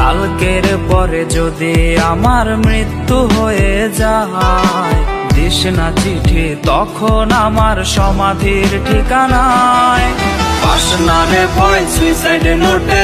কালকের পরে যদি আমার মৃত্যু হয়ে যায়, দিস না চিঠি, তখন আমার সমাধির ঠিকানায়। পার্সোনালে ভয় সুইসাইড নোটে